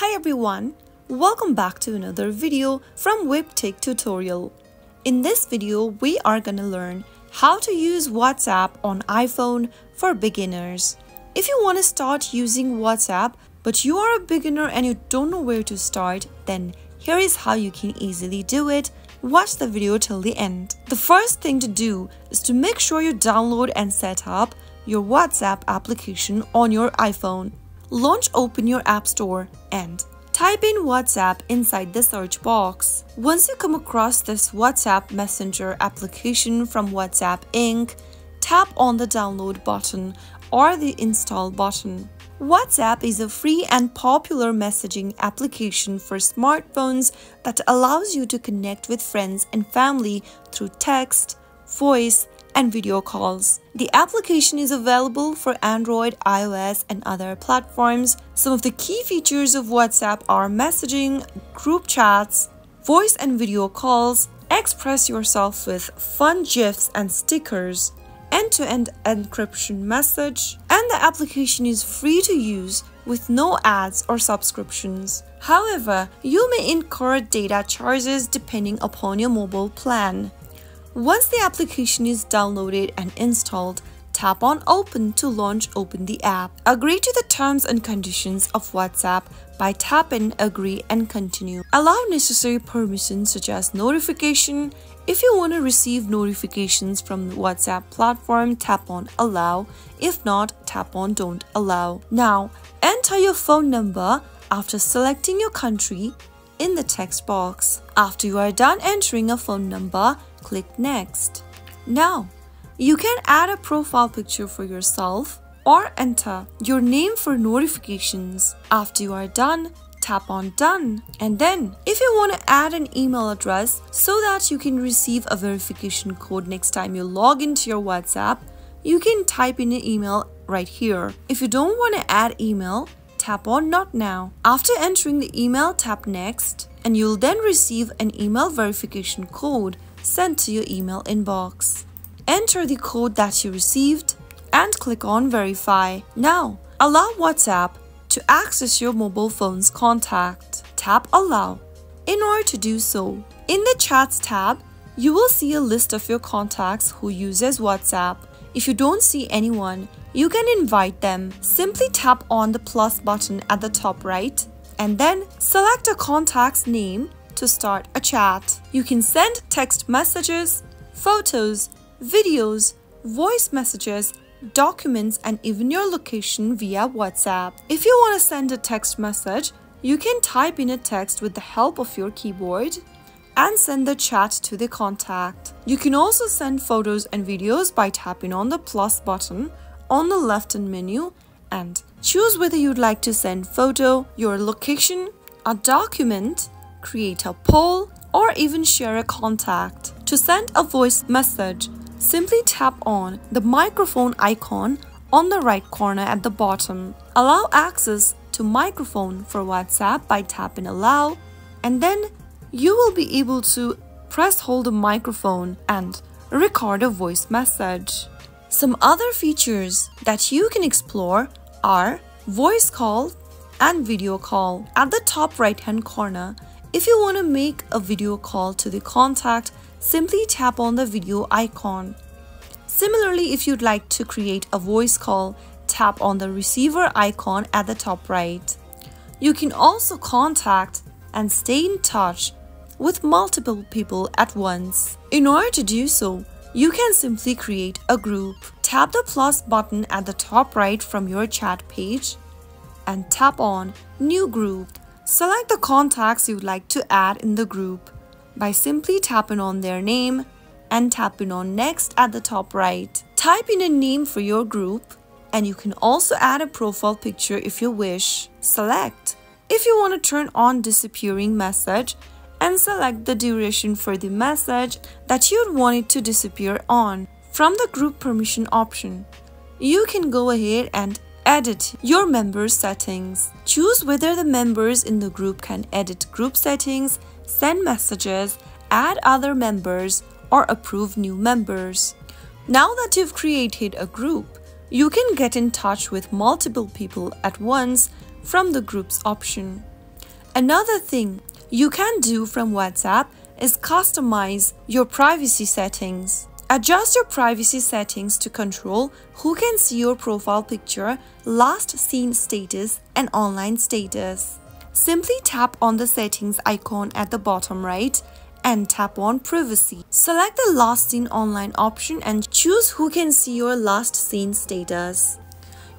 Hi everyone, welcome back to another video from WebTech tutorial. In this video, we are gonna learn how to use WhatsApp on iPhone for beginners. If you want to start using WhatsApp, but you are a beginner and you don't know where to start, then here is how you can easily do it. Watch the video till the end. The first thing to do is to make sure you download and set up your WhatsApp application on your iPhone. Launch open your App Store and type in WhatsApp inside the search box. Once you come across this WhatsApp Messenger application from WhatsApp Inc., tap on the download button or the install button. WhatsApp is a free and popular messaging application for smartphones that allows you to connect with friends and family through text, voice, and video calls. The application is available for Android, iOS, and other platforms. Some of the key features of WhatsApp are messaging, group chats, voice and video calls, express yourself with fun GIFs and stickers, end-to-end encryption message, and the application is free to use with no ads or subscriptions. However, you may incur data charges depending upon your mobile plan. Once the application is downloaded and installed, tap on Open to launch Open the app. Agree to the terms and conditions of WhatsApp by tapping Agree and Continue. Allow necessary permissions such as notification. If you want to receive notifications from the WhatsApp platform, tap on Allow. If not, tap on Don't Allow. Now, enter your phone number after selecting your country in the text box. After you are done entering a phone number, click Next. Now, you can add a profile picture for yourself or enter your name for notifications. After you are done, tap on Done. And then, if you want to add an email address so that you can receive a verification code next time you log into your WhatsApp, you can type in an email right here. If you don't want to add email, tap on Not Now. After entering the email, tap Next, and you'll then receive an email verification code sent to your email inbox. Enter the code that you received and click on Verify. Now, allow WhatsApp to access your mobile phone's contact. Tap Allow. In order to do so, in the Chats tab, you will see a list of your contacts who uses WhatsApp. If you don't see anyone, you can invite them. Simply tap on the plus button at the top right and then select a contact's name to start a chat. You can send text messages, photos, videos, voice messages, documents, and even your location via WhatsApp. If you want to send a text message, you can type in a text with the help of your keyboard and send the chat to the contact. You can also send photos and videos by tapping on the plus button on the left hand menu and choose whether you'd like to send photo, your location, a document, create a poll, or even share a contact. To send a voice message, simply tap on the microphone icon on the right corner at the bottom. Allow access to microphone for WhatsApp by tapping allow and then you will be able to press hold the microphone and record a voice message. Some other features that you can explore are voice call and video call. At the top right hand corner, if you want to make a video call to the contact, simply tap on the video icon. Similarly, if you'd like to create a voice call, tap on the receiver icon at the top right. You can also contact and stay in touch with multiple people at once. In order to do so, you can simply create a group. Tap the plus button at the top right from your chat page and tap on New Group. Select the contacts you'd like to add in the group by simply tapping on their name and tapping on Next at the top right. Type in a name for your group and you can also add a profile picture if you wish. Select if you want to turn on disappearing message and select the duration for the message that you'd want it to disappear on. From the group permission option, you can go ahead and edit your members settings. Choose whether the members in the group can edit group settings, send messages, add other members, or approve new members. Now that you've created a group, you can get in touch with multiple people at once from the groups option. Another thing you can do from WhatsApp is customize your privacy settings. Adjust your privacy settings to control who can see your profile picture, last seen status, and online status. Simply tap on the settings icon at the bottom right and tap on privacy. Select the last seen online option and choose who can see your last seen status.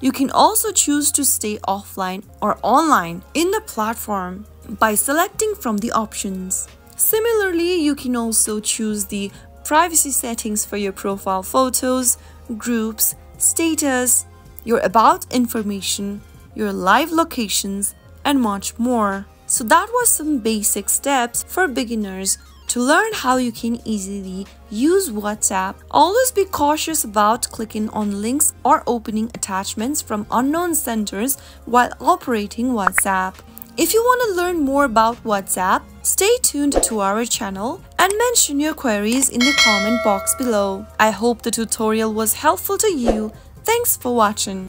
You can also choose to stay offline or online in the platform by selecting from the options. Similarly, you can also choose the privacy settings for your profile photos, groups, status, your about information, your live locations, and much more. So that was some basic steps for beginners to learn how you can easily use WhatsApp. Always be cautious about clicking on links or opening attachments from unknown centers while operating WhatsApp. If you want to learn more about WhatsApp, stay tuned to our channel and mention your queries in the comment box below. I hope the tutorial was helpful to you. Thanks for watching.